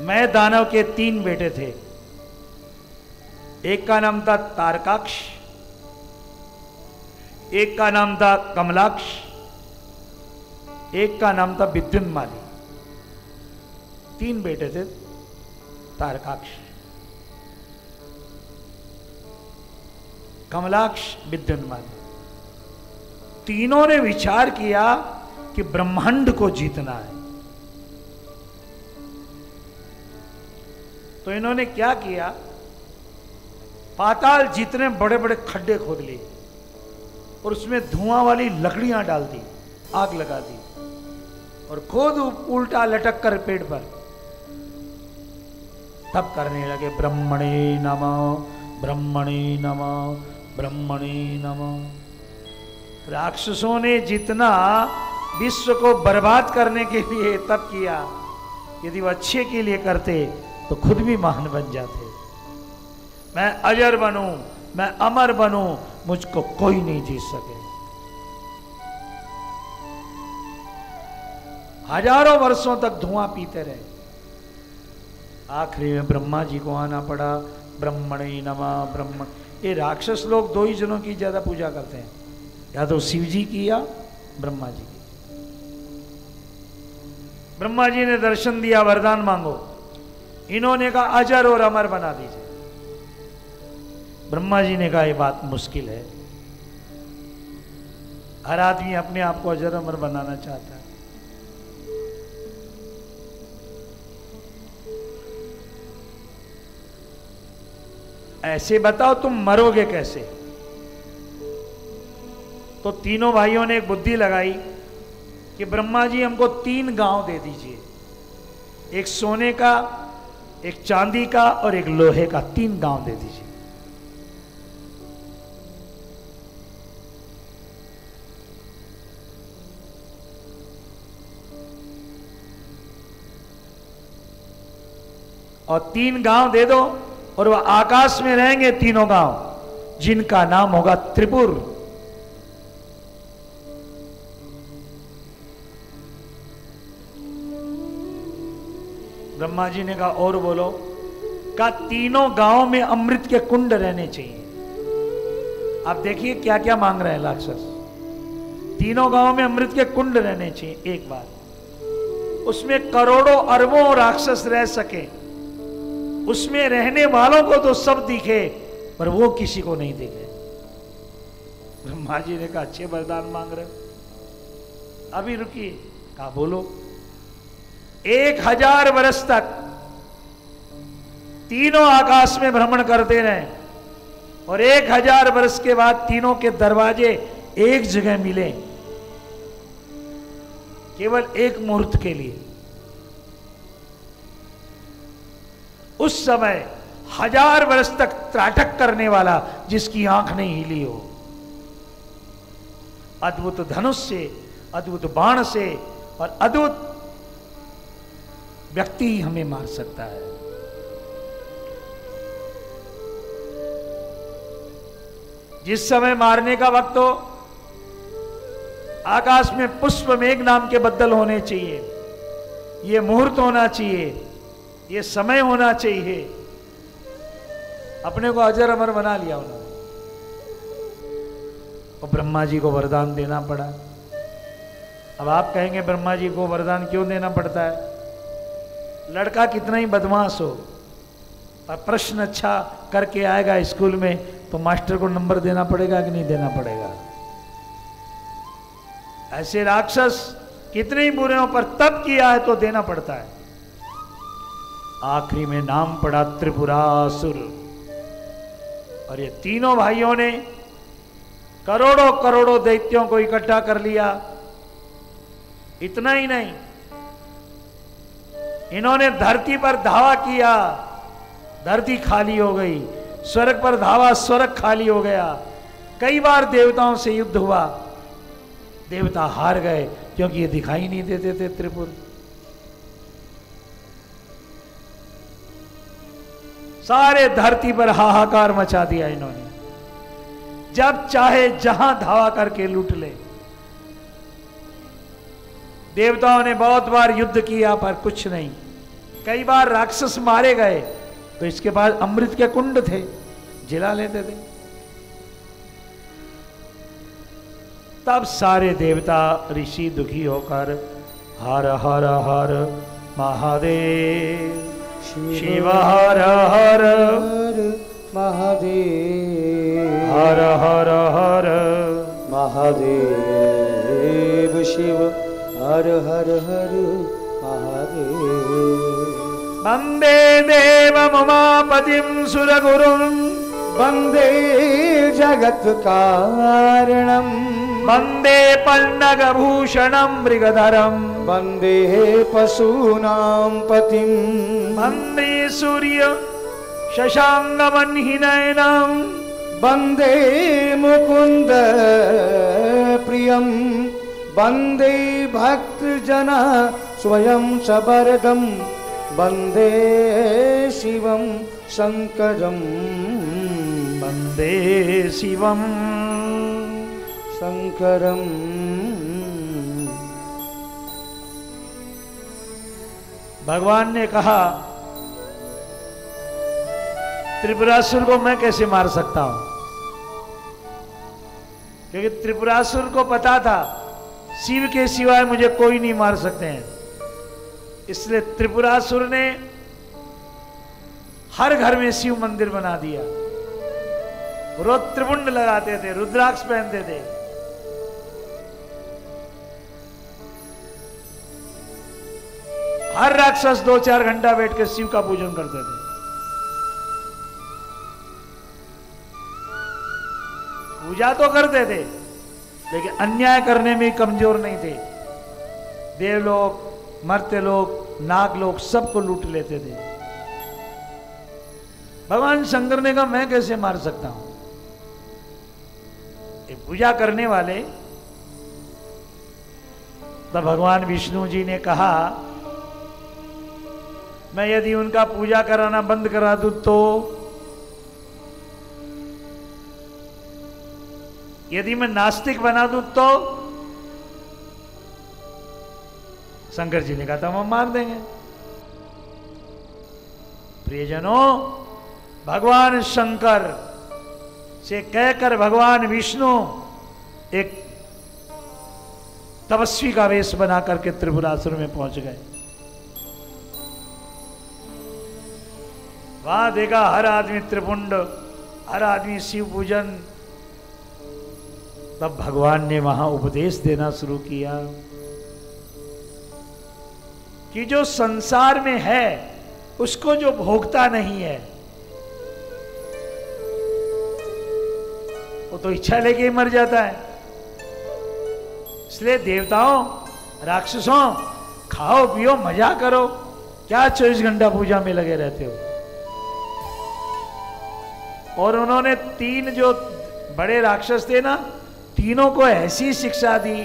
मैं दानव के तीन बेटे थे। एक का नाम था तारकाक्ष, एक का नाम था कमलाक्ष, एक का नाम था विद्युन्माली। तीन बेटे थे तारकाक्ष। कमलाक्ष, विद्युन्माली। तीनों ने विचार किया कि ब्रह्मांड को जीतना है। तो इन्होंने क्या किया? पाताल जितने बड़े बड़े खड्डे खोद लिए और उसमें धुआँ वाली लकड़ियाँ डाल दी, आग लगा दी और खुद उल्टा लटक कर पेड़ पर तब करने लगे, ब्रह्मणे नम ब्रह्मणे नम ब्रह्मणे नम। राक्षसों ने जितना विश्व को बर्बाद करने के लिए तब किया, यदि वो अच्छे के लिए करते तो खुद भी महान बन जाते। मैं अजर बनूं, मैं अमर बनूं, मुझको कोई नहीं जीत सके। हज़ारों वर्षों तक धुआँ पीते रहे। आखिरी में ब्रह्मा जी को आना पड़ा, ब्रह्मणी नमा, ब्रह्म। ये राक्षस लोग दो ही जनों की ज़्यादा पूजा करते हैं। या तो शिव जी की या ब्रह्मा जी की। ब्रह्मा जी ने दर्शन दिया, वरदान मांगो। इन्होंने कहा, अजर और अमर बना दीजिए। ब्रह्मा जी ने कहा यह बात मुश्किल है। हर आदमी अपने आप को अजर अमर बनाना चाहता है। ऐसे बताओ, तुम मरोगे कैसे? तो तीनों भाइयों ने एक बुद्धि लगाई कि ब्रह्मा जी हमको तीन गाँव दे दीजिए। एक सोने का एक चांदी का और एक लोहे का तीन गाँव दे दीजिए। और तीन गाँव दे दो और वह आकाश में रहेंगे तीनों गाँव, जिनका नाम होगा त्रिपुर। ब्रह्मा जी ने कहा, और बोलो का तीनों गाँव में अमृत के कुंड रहने चाहिए। आप देखिए क्या क्या मांग रहे हैं राक्षस तीनों गाँव में अमृत के कुंड रहने चाहिए, एक बात। उसमें करोड़ों अरबों राक्षस रह सके। उसमें रहने वालों को तो सब दिखे, पर वो किसी को नहीं दिखे। ब्रह्मा जी ने कहा, अच्छे वरदान मांग रहे अभी रुकिए। कहा, बोलो। एक हज़ार वर्ष तक तीनों आकाश में भ्रमण करते रहे और एक हज़ार वर्ष के बाद तीनों के दरवाजे एक जगह मिले। केवल एक मुहूर्त के लिए। उस समय हज़ार वर्ष तक त्राटक करने वाला जिसकी आँख नहीं हिली हो, अद्भुत धनुष से, अद्भुत बाण से और अद्भुत व्यक्ति ही हमें मार सकता है। जिस समय मारने का वक्त हो, आकाश में पुष्प मेघ नाम के बदल होने चाहिए। यह मुहूर्त होना चाहिए, ये समय होना चाहिए। अपने को अजर अमर बना लिया उन्होंने। और ब्रह्मा जी को वरदान देना पड़ा। अब आप कहेंगे, ब्रह्मा जी को वरदान क्यों देना पड़ता है? लड़का कितना ही बदमाश हो और प्रश्न अच्छा करके आएगा स्कूल में तो मास्टर को नंबर देना पड़ेगा कि नहीं देना पड़ेगा? ऐसे राक्षस कितने ही बुरे हो, पर तब किया है तो देना पड़ता है। आखिरी में नाम पड़ा त्रिपुरासुर और ये तीनों भाइयों ने करोड़ों करोड़ों दैत्यों को इकट्ठा कर लिया। इतना ही नहीं इन्होंने धरती पर धावा किया। धरती खाली हो गई। स्वर्ग पर धावा, स्वर्ग खाली हो गया। कई बार देवताओं से युद्ध हुआ। देवता हार गए, क्योंकि ये दिखाई नहीं देते थे त्रिपुर। सारे धरती पर हाहाकार मचा दिया इन्होंने। जब चाहे जहाँ धावा करके लूट ले देवताओं ने बहुत बार युद्ध किया पर कुछ नहीं। कई बार राक्षस मारे गए तो इसके बाद अमृत के कुंड थे जिला लेते थे। तब सारे देवता ऋषि दुखी होकर हर हर हर महादेव शिव हर हर महादेव हर हर हर महादेव शिव हर हर हर महादेव। वन्दे देवमुमापतिं सुरगुरुं। वन्दे जगत्कारणम् वन्दे पन्नगभूषणं मृगधरं। वन्दे पशूनां पतिम् वन्दे सूर्य शशाङ्गवह्निनयनं वन्दे मुकुन्द प्रियं वंदे भक्तजन स्वयं सबरदं वंदे शिवं शङ्करम् वंदे शिवम् शङ्करम् भगवान ने कहा त्रिपुरासुर को मैं कैसे मार सकता हूँ? क्योंकि त्रिपुरासुर को पता था शिव के सिवाय मुझे कोई नहीं मार सकते हैं। इसलिए त्रिपुरासुर ने हर घर में शिव मंदिर बना दिया। रोज त्रिपुंड लगाते थे, रुद्राक्ष पहनते थे। हर राक्षस दो चार घंटा बैठ के शिव का पूजन करते थे। पूजा तो करते थे। लेकिन अन्याय करने में कमज़ोर नहीं थे। देवलोक मरते लोग, नाग लोग सबको लूट लेते थे। भगवान शंकर ने कहा मैं कैसे मार सकता हूँ? पूजा करने वाले तब भगवान विष्णु जी ने कहा, मैं यदि उनका पूजा कराना बंद करा दूँ तो यदि मैं नास्तिक बना दूँ तो शंकर जी ने कहा था, हम मार देंगे। प्रियजनों, भगवान शंकर से कहकर भगवान विष्णु एक तपस्वी का वेश बना करके त्रिपुरासुर में पहुँच गए। वहाँ देखा हर आदमी त्रिपुंड, हर आदमी शिव पूजन तब भगवान ने वहाँ उपदेश देना शुरू किया कि जो संसार में है, उसको जो भोगता नहीं है, वो तो इच्छा लेके ही मर जाता है। इसलिए देवताओं, राक्षसों, खाओ, पियो, मज़ा करो, क्या चौबीस घंटा पूजा में लगे रहते हो? और उन्होंने तीन जो बड़े राक्षस थे ना तीनों को ऐसी शिक्षा दी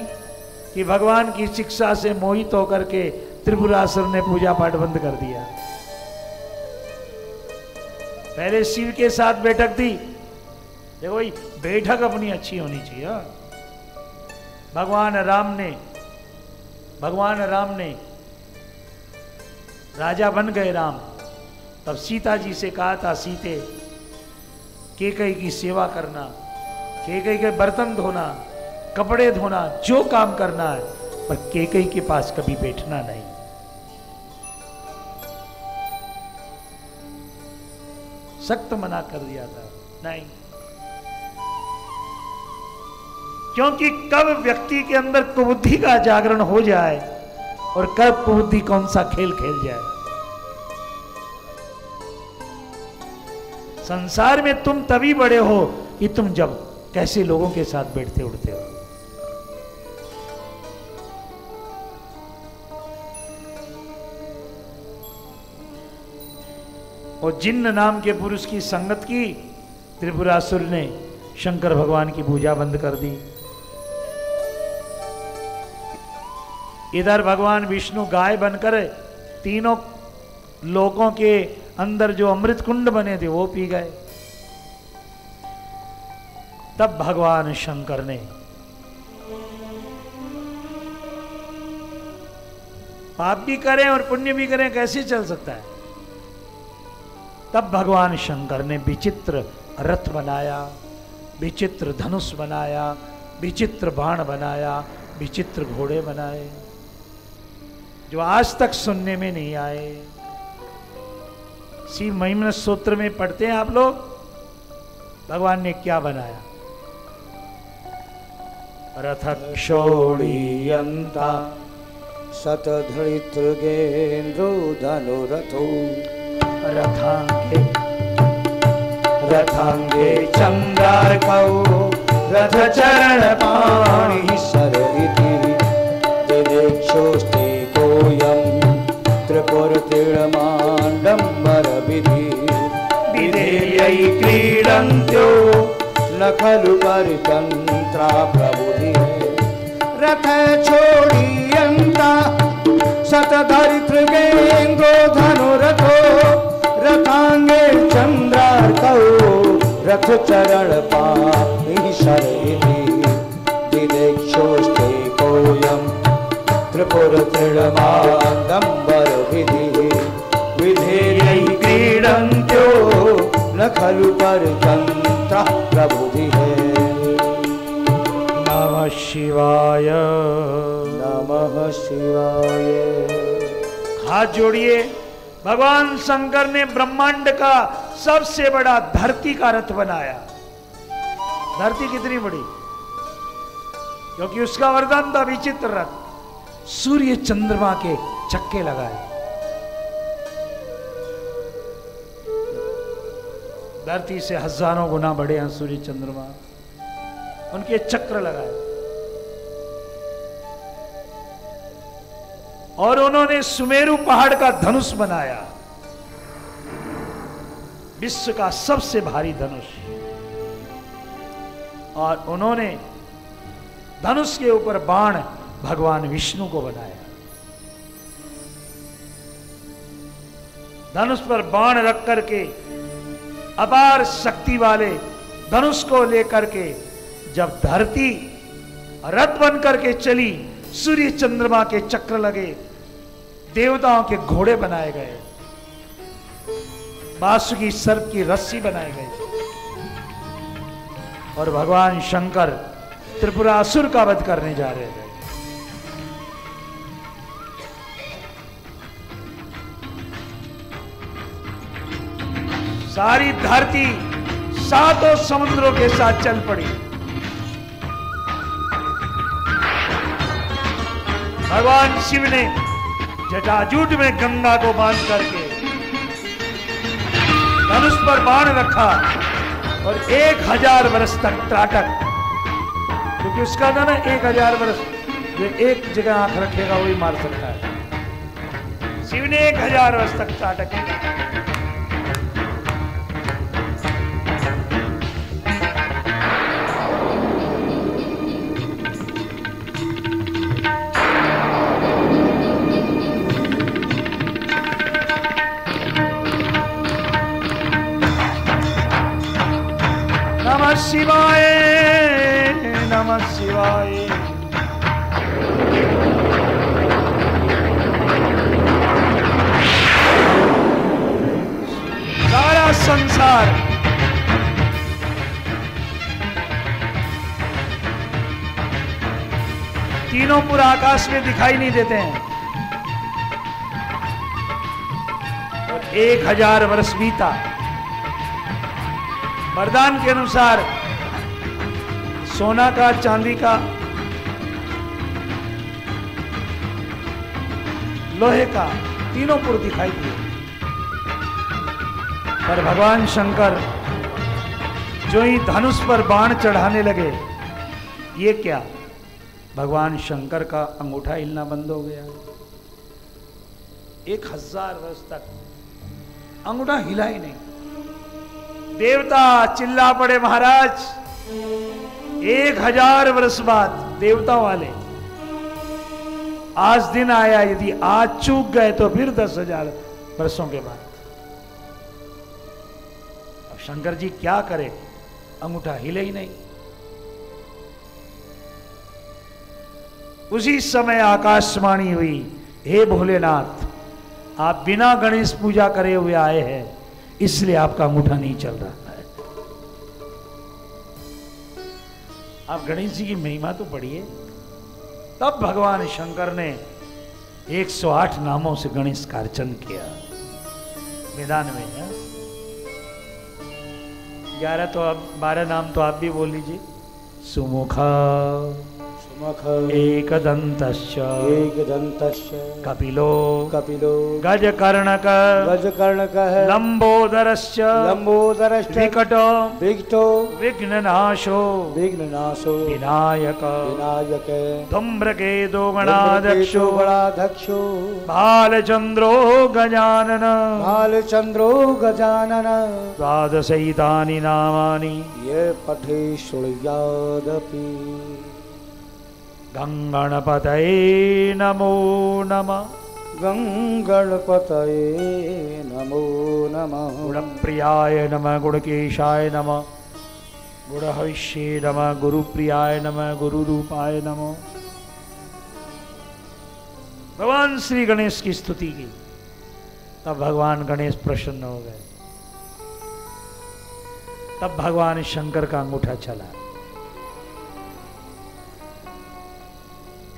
कि भगवान की शिक्षा से मोहित होकर के त्रिपुरासुर ने पूजा पाठ बंद कर दिया। पहले शिव के साथ बैठक थी देखो बैठक अपनी अच्छी होनी चाहिए हाँ। भगवान राम ने, भगवान राम ने राजा बन गए राम। तब सीता जी से कहा था, सीते, केकई की सेवा करना केकई के बर्तन धोना, कपड़े धोना, जो काम करना है, पर केकई के पास कभी बैठना नहीं। सख्त मना कर दिया था, नहीं। क्योंकि कब व्यक्ति के अंदर कुबुद्धि का जागरण हो जाए और कब कुबुद्धि कौन सा खेल खेल जाए। संसार में तुम तभी बड़े हो कि तुम जब कैसे लोगों के साथ बैठते उठते हो? और जिन्न नाम के पुरुष की संगत की, त्रिपुरासुर ने शंकर भगवान की पूजा बंद कर दी। इधर भगवान विष्णु गाय बनकर तीनों लोगों के अंदर जो अमृत कुंड बने थे, वो पी गए। तब भगवान शंकर ने पाप भी करें और पुण्य भी करें, कैसे चल सकता है? तब भगवान शंकर ने विचित्र रथ बनाया, विचित्र धनुष बनाया, विचित्र बाण बनाया, विचित्र घोड़े बनाए, जो आज तक सुनने में नहीं आए। शिव महिमन सूत्र में पढ़ते हैं आप लोग? भगवान ने क्या बनाया? रथ क्षोणीयन्ता शतधृतृगेन्द्रो धनुरथो रथांगे रथाङ्गे चन्द्रार्कौ। रथचरणपाणिः सर इति दिदिक्षोस्ते कोऽयं त्रिपुरतिळमाण्डम्बरविधि विधेयै क्रीडन्त्यो। न खलु परितन्त्रा प्रबुधिः रथ। छोड़ियन्ता शतधरितृगेन्द्रो धनुरथो रथाङ्गे चन्द्रार्कौ रथचरणपाणिशरैः दिदेक्षोस्ते कोऽयं त्रिपुरतृणमादम्बरविधिः विधेयै क्रीडन्त्यो, न खलु नमः शिवाय। नमः शिवाय। हाथ जोड़िए। भगवान शंकर ने ब्रह्मांड का सबसे बड़ा धरती का रथ बनाया। धरती कितनी बड़ी? क्योंकि उसका वरदान था विचित्र रथ। सूर्य चंद्रमा के चक्के लगाए। धरती से हज़ारों गुना बड़े हैं सूर्य चंद्रमा। उनके चक्र लगाए। और उन्होंने सुमेरु पहाड़ का धनुष बनाया। विश्व का सबसे भारी धनुष। और उन्होंने धनुष के ऊपर बाण भगवान विष्णु को बनाया। धनुष पर बाण रख करके अपार शक्ति वाले धनुष को लेकर के जब धरती रथ बन करके चली सूर्य चंद्रमा के चक्र लगे, देवताओं के घोड़े बनाए गए बासुकी सर्प की रस्सी बनाई गई। और भगवान शंकर त्रिपुरासुर का वध करने जा रहे थे। सारी धरती सातों समुद्रों के साथ चल पड़ी। भगवान शिव ने जटाजूट में गंगा को बाँध करके धनुष पर बाण रखा और एक हज़ार वर्ष तक त्राटक। क्योंकि तो उसका था ना एक हज़ार वर्ष जो एक जगह आँख रखेगा, वही मार सकता है। शिव ने एक हज़ार वर्ष तक त्राटक में दिखाई नहीं देते हैं। और एक हज़ार वर्ष बीता। वरदान के अनुसार सोना का, चांदी का, लोहे का तीनों पुर दिखाई दिए। पर भगवान शंकर जो ही धनुष पर बाण चढ़ाने लगे, ये क्या? भगवान शंकर का अंगूठा हिलना बंद हो गया। एक हज़ार वर्ष तक अंगूठा हिला ही नहीं। देवता चिल्ला पड़े महाराज। एक हज़ार वर्ष बाद देवता वाले, आज दिन आया, यदि आज चूक गए तो फिर दस हज़ार वर्षों के बाद। अब शंकर जी क्या करे? अंगूठा हिले ही नहीं। उसी समय आकाशवाणी हुई, हे भोलेनाथ, आप बिना गणेश पूजा करे हुए आए हैं, इसलिए आपका अंगूठा नहीं चल रहा है। आप गणेश जी की महिमा तो पढ़िए। तब भगवान शंकर ने 108 नामों से गणेश का अर्चन किया। मैदान में, है? ग्यारह तो अब, बारह नाम तो आप भी बोल लीजिए। सुमुखा। एकदन्तश्च। एकदन्तस्य कपिलो। कपिलो। गजकर्णक। गजकर्णकः। लंबोदरश्च लंबोदरश्च विकटो। विकटो। विघ्ननाशो। विघ्ननाशो। विनायक। विनायक। धूम्रकेतो गणाध्यक्षो। गणाध्यक्षो। बालचंद्रो गजानन। बालचन्द्रो गजानन। द्वादशैतानि नामानि। ये पठे शृणुयादपि गङ्गणपतये नमो नमः। गङ्गणपतये नमो नमः। गुणप्रियाय नमः गुणकेशाय नमः। गुणहविष्ये नमः गुरुप्रियाय नमः गुरुरूपाय नमः। भगवान श्री गणेश की स्तुति की। तब भगवान गणेश प्रसन्न हो गए। तब भगवान शंकर का अंगूठा चला।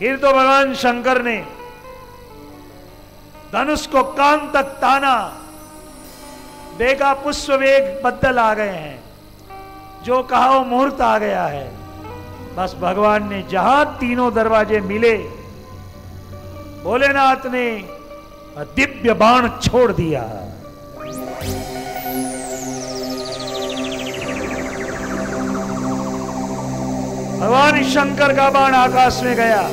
फिर तो भगवान शंकर ने धनुष को कान तक ताना। देखा पुष्प वेग बदल आ गए हैं। जो कहा वो मुहूर्त आ गया है। बस भगवान ने जहाँ तीनों दरवाजे मिले, भोलेनाथ ने दिव्य बाण छोड़ दिया। भगवान शंकर का बाण आकाश में गया।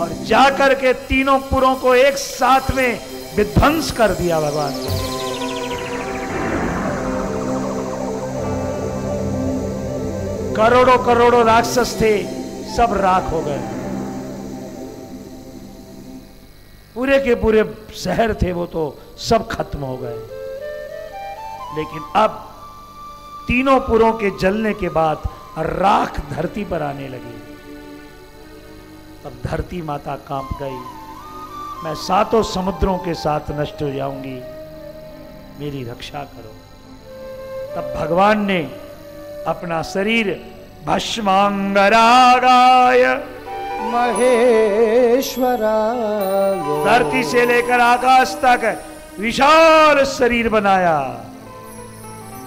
और जाकर के तीनों पुरों को एक साथ में विध्वंस कर दिया भगवान। करोड़ों करोड़ों राक्षस थे सब राख हो गए। पूरे के पूरे शहर थे वो तो सब खत्म हो गए। लेकिन अब तीनों पुरों के जलने के बाद राख धरती पर आने लगी। तब धरती माता काँप गई। मैं सातों समुद्रों के साथ नष्ट हो जाऊँगी। मेरी रक्षा करो। तब भगवान ने अपना शरीर भस्मांगरागाय महेश्वराय। धरती से लेकर आकाश तक विशाल शरीर बनाया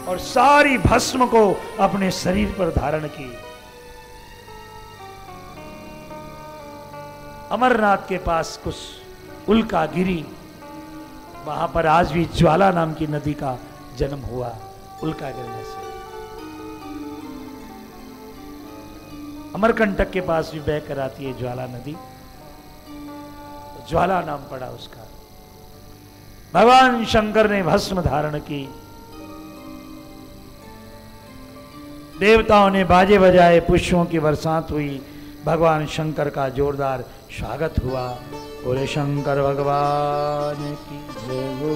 और सारी भस्म को अपने शरीर पर धारण की अमरनाथ के पास कुछ उल्का गिरी। वहाँ पर आज भी ज्वाला नाम की नदी का जन्म हुआ उल्का गिरने से। अमरकंटक के पास भी बह कर आती है ज्वाला नदी। ज्वाला नाम पड़ा उसका। भगवान शंकर ने भस्म धारण की। देवताओं ने बाजे बजाए पुष्पों की बरसात हुई। भगवान शंकर का जोरदार स्वागत हुआ बोले शंकर भगवान की जय हो